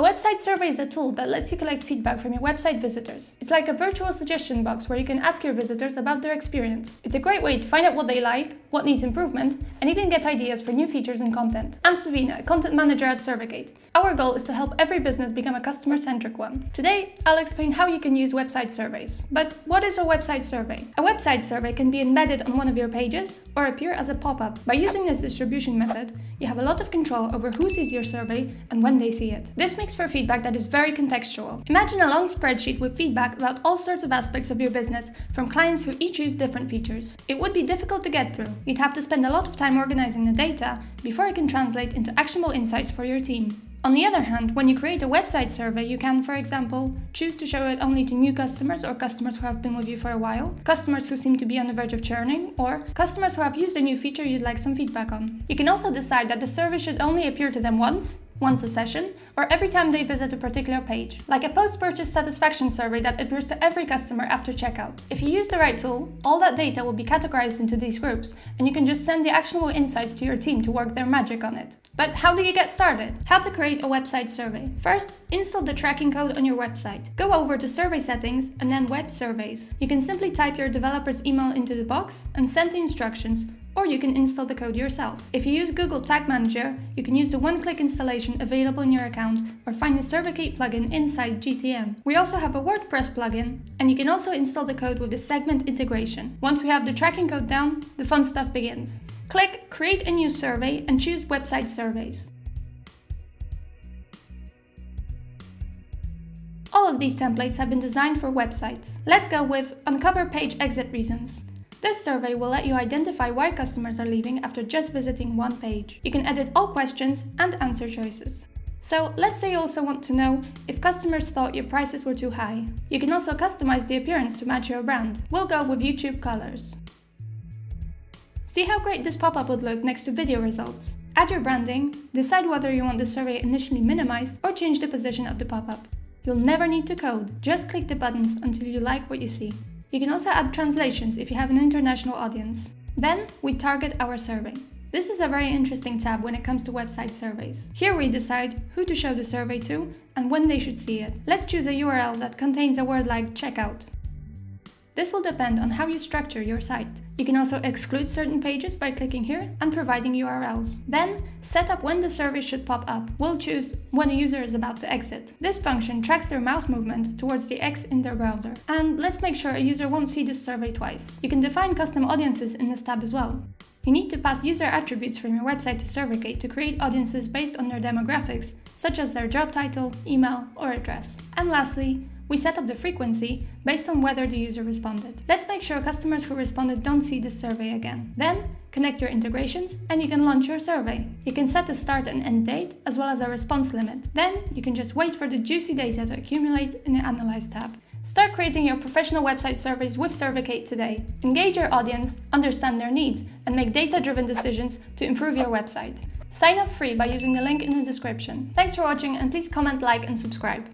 A website survey is a tool that lets you collect feedback from your website visitors. It's like a virtual suggestion box where you can ask your visitors about their experience. It's a great way to find out what they like, what needs improvement, and even get ideas for new features and content. I'm Savina, content manager at Survicate. Our goal is to help every business become a customer centric one. Today, I'll explain how you can use website surveys. But what is a website survey? A website survey can be embedded on one of your pages or appear as a pop up. By using this distribution method, you have a lot of control over who sees your survey and when they see it. This makes for feedback that is very contextual. Imagine a long spreadsheet with feedback about all sorts of aspects of your business from clients who each use different features. It would be difficult to get through. You'd have to spend a lot of time organizing the data before it can translate into actionable insights for your team. On the other hand, when you create a website survey, you can, for example, choose to show it only to new customers or customers who have been with you for a while, customers who seem to be on the verge of churning, or customers who have used a new feature you'd like some feedback on. You can also decide that the survey should only appear to them once, once a session, or every time they visit a particular page, like a post-purchase satisfaction survey that appears to every customer after checkout. If you use the right tool, all that data will be categorized into these groups, and you can just send the actionable insights to your team to work their magic on it. But how do you get started? How to create a website survey. First, install the tracking code on your website. Go over to survey settings and then web surveys. You can simply type your developer's email into the box and send the instructions, or you can install the code yourself. If you use Google Tag Manager, you can use the one-click installation available in your account or find the Survicate plugin inside GTM. We also have a WordPress plugin, and you can also install the code with the segment integration. Once we have the tracking code down, the fun stuff begins. Click Create a new survey and choose Website Surveys. All of these templates have been designed for websites. Let's go with Uncover Page Exit Reasons. This survey will let you identify why customers are leaving after just visiting one page. You can edit all questions and answer choices. So let's say you also want to know if customers thought your prices were too high. You can also customize the appearance to match your brand. We'll go with YouTube colors. See how great this pop-up would look next to video results. Add your branding, decide whether you want the survey initially minimized or change the position of the pop-up. You'll never need to code, just click the buttons until you like what you see. You can also add translations if you have an international audience. Then we target our survey. This is a very interesting tab when it comes to website surveys. Here we decide who to show the survey to and when they should see it. Let's choose a URL that contains a word like checkout. This will depend on how you structure your site. You can also exclude certain pages by clicking here and providing URLs. Then, set up when the survey should pop up. We'll choose when a user is about to exit. This function tracks their mouse movement towards the X in their browser. And let's make sure a user won't see this survey twice. You can define custom audiences in this tab as well. You need to pass user attributes from your website to Survicate to create audiences based on their demographics, such as their job title, email, or address. And lastly, we set up the frequency based on whether the user responded. Let's make sure customers who responded don't see the survey again. Then, connect your integrations and you can launch your survey. You can set a start and end date as well as a response limit. Then, you can just wait for the juicy data to accumulate in the Analyze tab. Start creating your professional website surveys with Survicate today. Engage your audience, understand their needs, and make data-driven decisions to improve your website. Sign up free by using the link in the description. Thanks for watching and please comment, like and subscribe.